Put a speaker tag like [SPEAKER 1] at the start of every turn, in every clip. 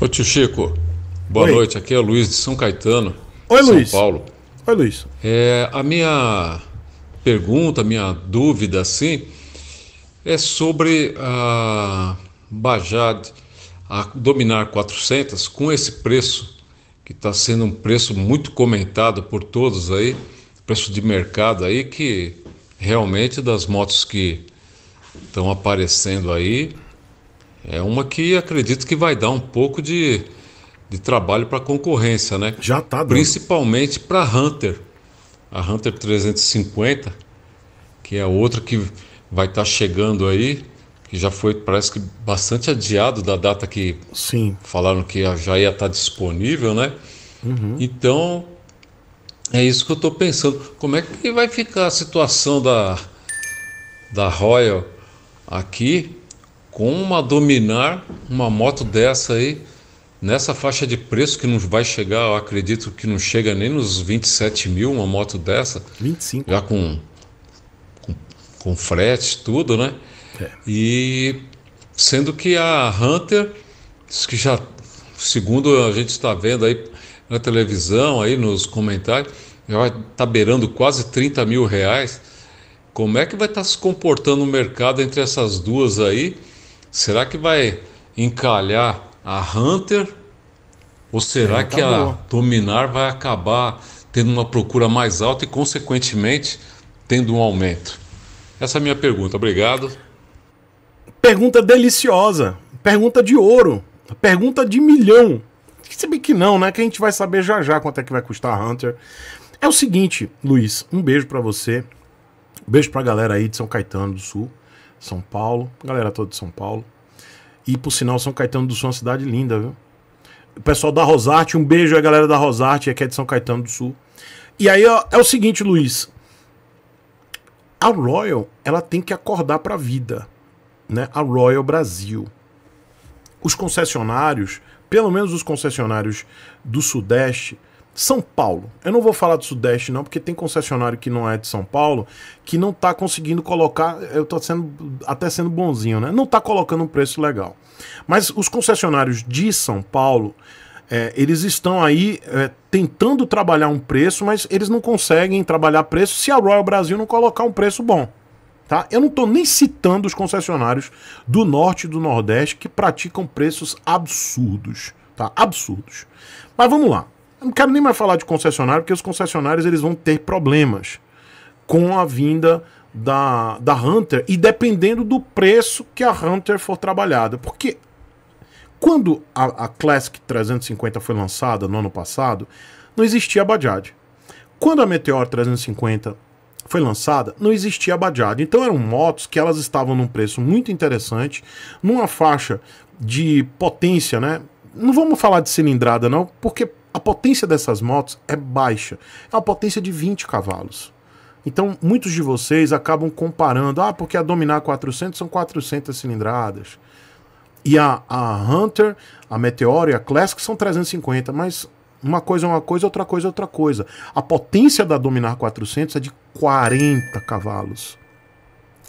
[SPEAKER 1] Ô tio Chico, boa
[SPEAKER 2] Oi.
[SPEAKER 1] noite. Aqui é o Luiz de São Caetano,
[SPEAKER 2] Oi,
[SPEAKER 1] São
[SPEAKER 2] Luiz.
[SPEAKER 1] Paulo.
[SPEAKER 2] Oi, Luiz.
[SPEAKER 1] É, a minha pergunta, minha dúvida, assim, é sobre a Bajaj a dominar 400 com esse preço que está sendo um preço muito comentado por todos aí, preço de mercado aí que realmente das motos que estão aparecendo aí é uma que acredito que vai dar um pouco de, de trabalho para a concorrência, né?
[SPEAKER 2] Já tá dando.
[SPEAKER 1] Principalmente para a Hunter, a Hunter 350, que é outra que vai estar chegando aí, que já foi, parece que bastante adiado da data que
[SPEAKER 2] Sim.
[SPEAKER 1] falaram que já ia estar disponível, né? Então, é isso que eu estou pensando. Como é que vai ficar a situação da, da Royal aqui com uma Dominar, uma moto dessa aí, nessa faixa de preço que não vai chegar, eu acredito que não chega nem nos 27 mil, uma moto dessa,
[SPEAKER 2] 25.
[SPEAKER 1] já com, com, com frete, tudo, né?
[SPEAKER 2] É.
[SPEAKER 1] E sendo que a Hunter, que já, segundo a gente está vendo aí na televisão, aí nos comentários, já estar beirando quase 30 mil reais. Como é que vai estar se comportando o mercado entre essas duas aí? Será que vai encalhar a Hunter? Ou será
[SPEAKER 2] É, tá
[SPEAKER 1] que a
[SPEAKER 2] boa.
[SPEAKER 1] Dominar vai acabar tendo uma procura mais alta e, consequentemente, tendo um aumento? Essa é a minha pergunta. Obrigado.
[SPEAKER 2] Pergunta deliciosa. Pergunta de ouro. Pergunta de milhão. Se bem que não, né? Que a gente vai saber já já quanto é que vai custar a Hunter. É o seguinte, Luiz, um beijo pra você. Um beijo pra galera aí de São Caetano do Sul, São Paulo, galera toda de São Paulo. E por sinal, São Caetano do Sul é uma cidade linda, viu? O pessoal da Rosarte, um beijo aí, galera da Rosarte, que é de São Caetano do Sul. E aí ó, é o seguinte, Luiz. A Royal, ela tem que acordar pra vida né, a Royal Brasil. Os concessionários, pelo menos os concessionários do Sudeste, São Paulo. Eu não vou falar do Sudeste não, porque tem concessionário que não é de São Paulo que não está conseguindo colocar, eu estou sendo até sendo bonzinho, né? Não está colocando um preço legal. Mas os concessionários de São Paulo, é, eles estão aí é, tentando trabalhar um preço, mas eles não conseguem trabalhar preço se a Royal Brasil não colocar um preço bom. Tá? Eu não estou nem citando os concessionários do norte e do nordeste que praticam preços absurdos, tá? Absurdos. Mas vamos lá. Eu não quero nem mais falar de concessionário, porque os concessionários eles vão ter problemas com a vinda da, da Hunter e dependendo do preço que a Hunter for trabalhada. Porque quando a, a Classic 350 foi lançada no ano passado, não existia a Bajaj. Quando a Meteor 350 foi lançada, não existia a Bajaj. Então eram motos que elas estavam num preço muito interessante, numa faixa de potência, né? Não vamos falar de cilindrada não, porque a potência dessas motos é baixa. É uma potência de 20 cavalos. Então, muitos de vocês acabam comparando, ah, porque a Dominar 400 são 400 cilindradas. E a, a Hunter, a Meteor e a Classic são 350, mas uma coisa é uma coisa, outra coisa é outra coisa. A potência da Dominar 400 é de 40 cavalos.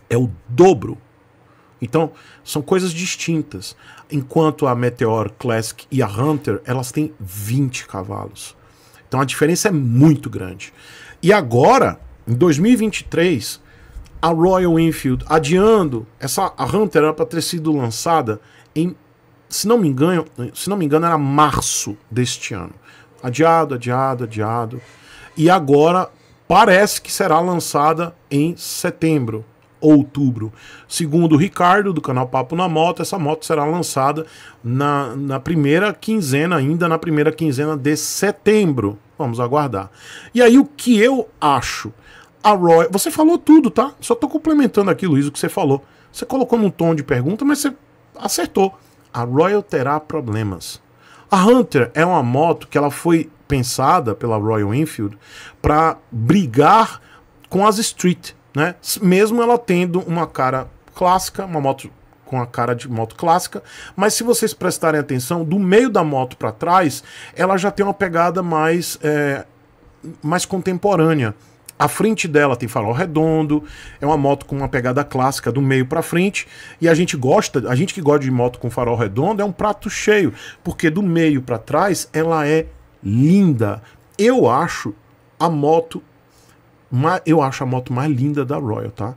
[SPEAKER 2] É o dobro. Então, são coisas distintas. Enquanto a Meteor Classic e a Hunter, elas têm 20 cavalos. Então a diferença é muito grande. E agora, em 2023, a Royal Enfield adiando, essa a Hunter era para ter sido lançada em, se não me engano, se não me engano era março deste ano. Adiado, adiado, adiado. E agora parece que será lançada em setembro, outubro. Segundo o Ricardo, do canal Papo na Moto, essa moto será lançada na, na primeira quinzena, ainda na primeira quinzena de setembro. Vamos aguardar. E aí, o que eu acho? A Royal. Você falou tudo, tá? Só tô complementando aqui, Luiz, o que você falou. Você colocou num tom de pergunta, mas você acertou. A Royal terá problemas. A Hunter é uma moto que ela foi pensada pela Royal Enfield para brigar com as Street, né? Mesmo ela tendo uma cara clássica, uma moto com a cara de moto clássica, mas se vocês prestarem atenção, do meio da moto para trás, ela já tem uma pegada mais é, mais contemporânea. A frente dela tem farol redondo, é uma moto com uma pegada clássica do meio para frente, e a gente gosta, a gente que gosta de moto com farol redondo é um prato cheio, porque do meio para trás ela é linda. Eu acho a moto eu acho a moto mais linda da Royal, tá?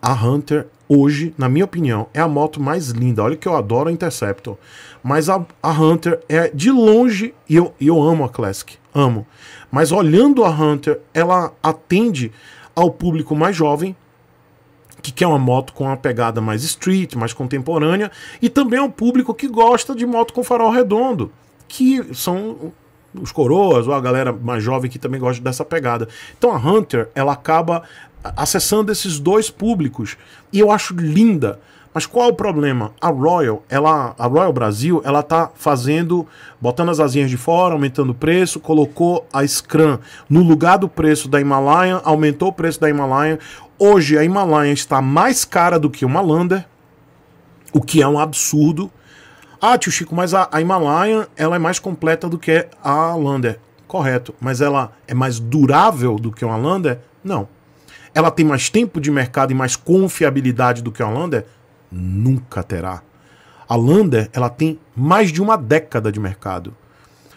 [SPEAKER 2] A Hunter hoje, na minha opinião, é a moto mais linda. Olha que eu adoro a Interceptor. Mas a, a Hunter é de longe, e eu, eu amo a Classic, amo. Mas olhando a Hunter, ela atende ao público mais jovem, que quer uma moto com uma pegada mais street, mais contemporânea, e também ao público que gosta de moto com farol redondo, que são os coroas ou a galera mais jovem que também gosta dessa pegada. Então a Hunter, ela acaba acessando esses dois públicos e eu acho linda. Mas qual é o problema? A Royal, ela, a Royal Brasil, ela tá fazendo, botando as asinhas de fora, aumentando o preço, colocou a Scrum no lugar do preço da Himalayan, aumentou o preço da Himalayan. Hoje a Himalayan está mais cara do que uma Lander, o que é um absurdo. Ah, tio Chico, mas a, a Himalayan ela é mais completa do que a Lander. Correto, mas ela é mais durável do que uma Lander? Não. Ela tem mais tempo de mercado e mais confiabilidade do que a Lander? Nunca terá. A Lander ela tem mais de uma década de mercado.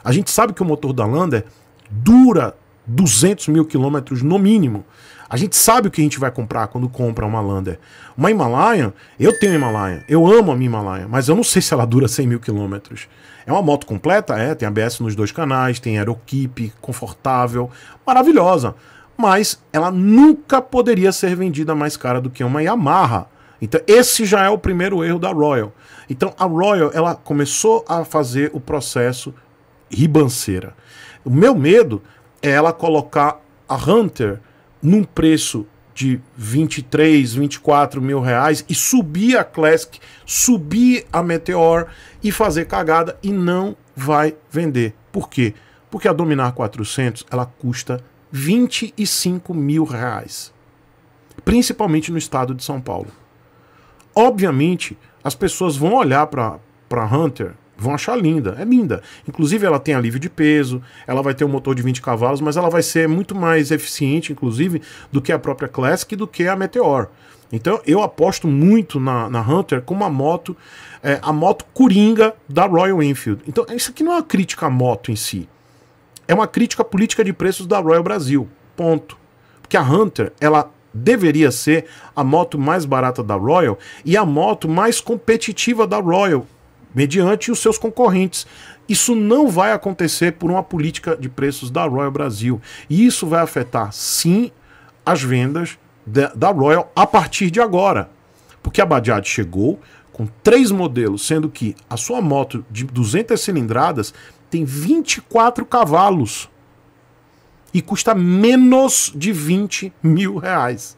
[SPEAKER 2] A gente sabe que o motor da Lander dura 200 mil quilômetros no mínimo. A gente sabe o que a gente vai comprar quando compra uma Lander. Uma Himalayan, eu tenho Himalayan, eu amo a minha Himalayan, mas eu não sei se ela dura 100 mil quilômetros. É uma moto completa? É, tem ABS nos dois canais, tem aerokeep, confortável, maravilhosa. Mas ela nunca poderia ser vendida mais cara do que uma Yamaha. Então esse já é o primeiro erro da Royal. Então a Royal ela começou a fazer o processo ribanceira. O meu medo é ela colocar a Hunter num preço de 23, 24 mil reais e subir a Classic, subir a Meteor e fazer cagada e não vai vender. Por quê? Porque a Dominar 400 ela custa 25 mil reais, principalmente no estado de São Paulo. Obviamente, as pessoas vão olhar para Hunter vão achar linda. É linda. Inclusive, ela tem alívio de peso, ela vai ter um motor de 20 cavalos, mas ela vai ser muito mais eficiente, inclusive, do que a própria Classic e do que a Meteor. Então, eu aposto muito na, na Hunter como uma moto, é, a moto coringa da Royal Enfield. Então, isso aqui não é uma crítica à moto em si. É uma crítica à política de preços da Royal Brasil. Ponto. Porque a Hunter, ela deveria ser a moto mais barata da Royal e a moto mais competitiva da Royal mediante os seus concorrentes. Isso não vai acontecer por uma política de preços da Royal Brasil. E isso vai afetar, sim, as vendas da Royal a partir de agora. Porque a Bajaj chegou com três modelos, sendo que a sua moto de 200 cilindradas tem 24 cavalos e custa menos de 20 mil reais.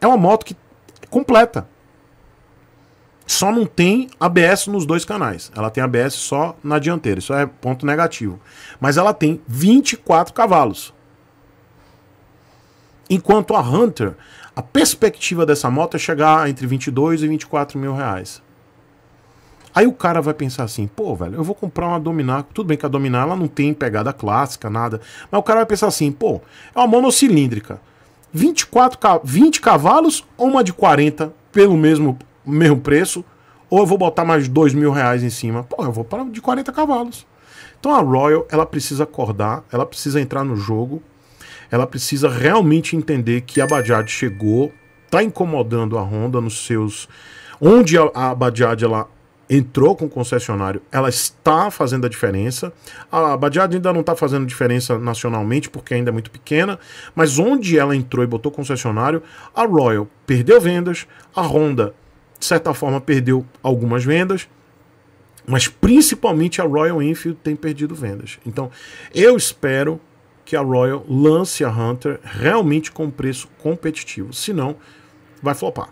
[SPEAKER 2] É uma moto que completa. Só não tem ABS nos dois canais. Ela tem ABS só na dianteira. Isso é ponto negativo. Mas ela tem 24 cavalos. Enquanto a Hunter, a perspectiva dessa moto é chegar entre 22 e 24 mil reais. Aí o cara vai pensar assim, pô, velho, eu vou comprar uma Dominar. Tudo bem que a Dominar ela não tem pegada clássica, nada. Mas o cara vai pensar assim, pô, é uma monocilíndrica. 24, 20 cavalos ou uma de 40 pelo mesmo mesmo preço, ou eu vou botar mais dois mil reais em cima. Pô, eu vou para de 40 cavalos. Então a Royal, ela precisa acordar, ela precisa entrar no jogo, ela precisa realmente entender que a Bajaj chegou, tá incomodando a Honda nos seus... Onde a, a Bajaj, ela entrou com o concessionário, ela está fazendo a diferença. A Bajaj ainda não está fazendo diferença nacionalmente porque ainda é muito pequena, mas onde ela entrou e botou concessionário, a Royal perdeu vendas, a Honda de certa forma perdeu algumas vendas, mas principalmente a Royal Enfield tem perdido vendas. Então, eu espero que a Royal lance a Hunter realmente com preço competitivo, senão vai flopar.